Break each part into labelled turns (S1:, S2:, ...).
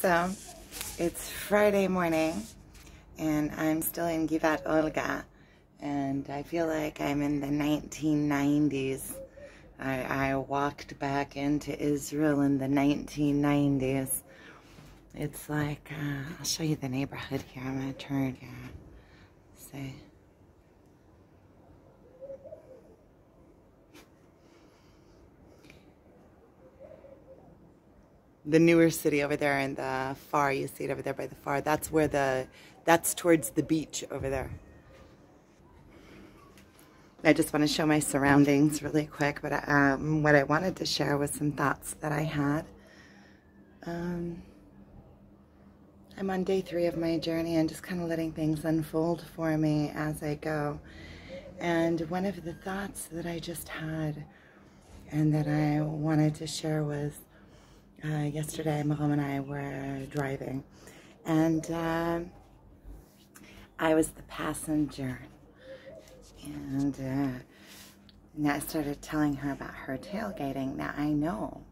S1: So, it's Friday morning, and I'm still in Givat Olga, and I feel like I'm in the 1990s. I, I walked back into Israel in the 1990s. It's like, uh, I'll show you the neighborhood here. I'm going to turn here. See. The newer city over there in the far. You see it over there by the far. That's where the, that's towards the beach over there. I just want to show my surroundings really quick, but um, what I wanted to share was some thoughts that I had. Um, I'm on day three of my journey and just kind of letting things unfold for me as I go. And one of the thoughts that I just had and that I wanted to share was uh, yesterday, Marom and I were driving, and uh, I was the passenger. And uh, I started telling her about her tailgating. Now, I know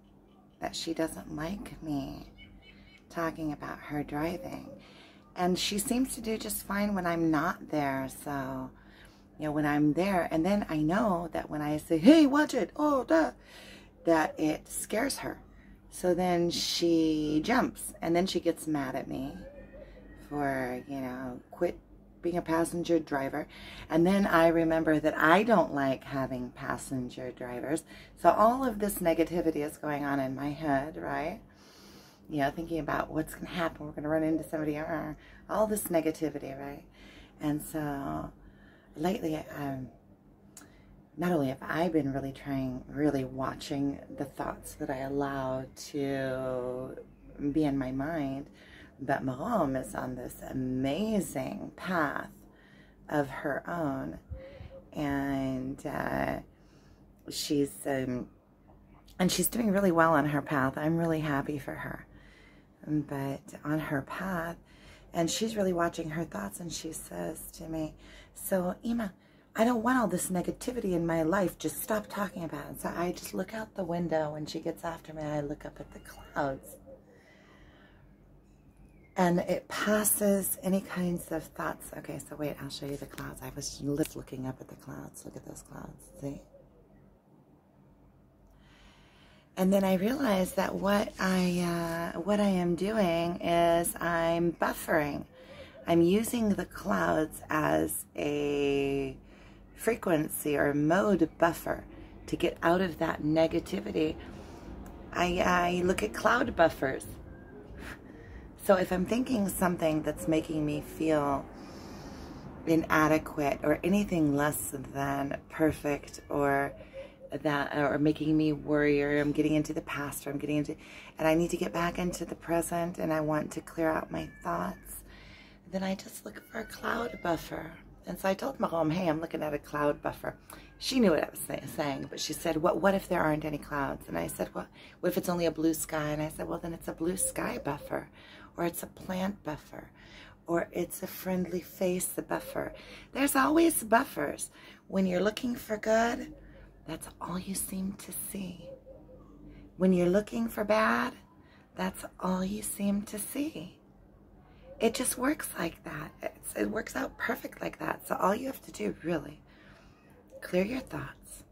S1: that she doesn't like me talking about her driving. And she seems to do just fine when I'm not there. So, you know, when I'm there, and then I know that when I say, hey, watch it, oh, duh, that it scares her. So then she jumps and then she gets mad at me for, you know, quit being a passenger driver. And then I remember that I don't like having passenger drivers. So all of this negativity is going on in my head, right? You know, thinking about what's going to happen. We're going to run into somebody. All this negativity, right? And so lately, um, not only have I been really trying, really watching the thoughts that I allow to be in my mind, but Marom is on this amazing path of her own. And uh, she's, um, and she's doing really well on her path. I'm really happy for her. But on her path, and she's really watching her thoughts, and she says to me, So, Ima, I don't want all this negativity in my life. Just stop talking about it. So I just look out the window when she gets after me. I look up at the clouds. And it passes any kinds of thoughts. Okay, so wait, I'll show you the clouds. I was just looking up at the clouds. Look at those clouds. See? And then I realized that what I uh, what I am doing is I'm buffering. I'm using the clouds as a frequency or mode buffer to get out of that negativity, I, I look at cloud buffers. So if I'm thinking something that's making me feel inadequate or anything less than perfect or that or making me worry or I'm getting into the past or I'm getting into and I need to get back into the present and I want to clear out my thoughts then I just look for a cloud buffer and so I told my mom, hey, I'm looking at a cloud buffer. She knew what I was say saying, but she said, what, what if there aren't any clouds? And I said, well, what if it's only a blue sky? And I said, well, then it's a blue sky buffer, or it's a plant buffer, or it's a friendly face buffer. There's always buffers. When you're looking for good, that's all you seem to see. When you're looking for bad, that's all you seem to see it just works like that. It's, it works out perfect like that. So all you have to do, really, clear your thoughts.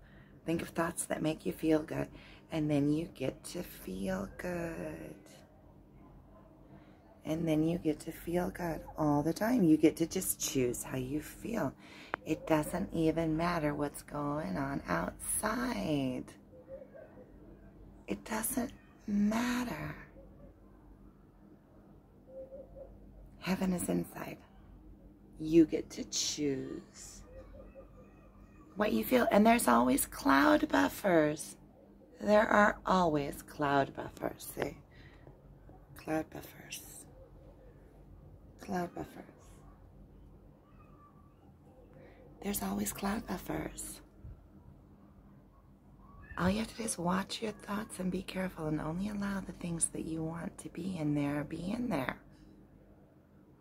S1: Think of thoughts that make you feel good. And then you get to feel good. And then you get to feel good all the time. You get to just choose how you feel. It doesn't even matter what's going on outside. It doesn't matter. Heaven is inside. You get to choose what you feel. And there's always cloud buffers. There are always cloud buffers. See? Cloud buffers. Cloud buffers. There's always cloud buffers. All you have to do is watch your thoughts and be careful and only allow the things that you want to be in there be in there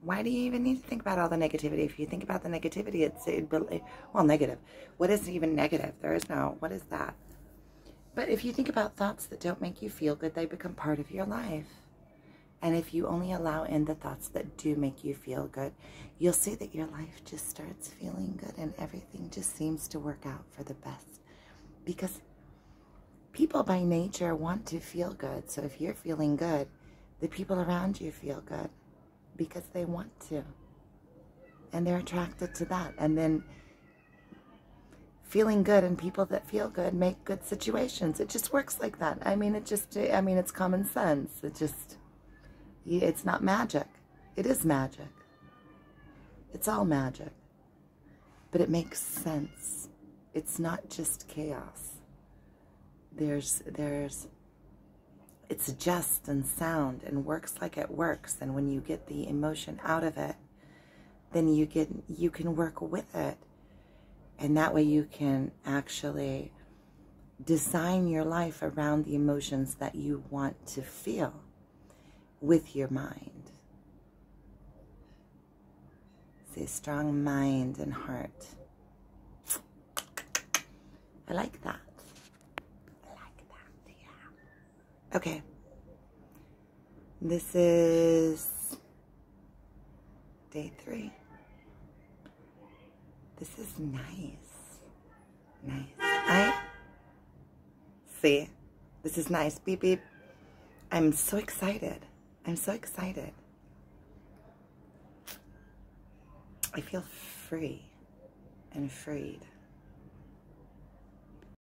S1: why do you even need to think about all the negativity? If you think about the negativity, it's, it, well, negative. What is even negative? There is no, what is that? But if you think about thoughts that don't make you feel good, they become part of your life. And if you only allow in the thoughts that do make you feel good, you'll see that your life just starts feeling good and everything just seems to work out for the best. Because people by nature want to feel good. So if you're feeling good, the people around you feel good because they want to. And they're attracted to that. And then feeling good and people that feel good make good situations. It just works like that. I mean, it just, I mean, it's common sense. It just, it's not magic. It is magic. It's all magic. But it makes sense. It's not just chaos. There's, there's, it's just and sound and works like it works. And when you get the emotion out of it, then you get, you can work with it. And that way you can actually design your life around the emotions that you want to feel with your mind. say strong mind and heart. I like that. I like that, yeah. Okay. This is day three. This is nice. Nice. I see. This is nice. Beep beep. I'm so excited. I'm so excited. I feel free and freed.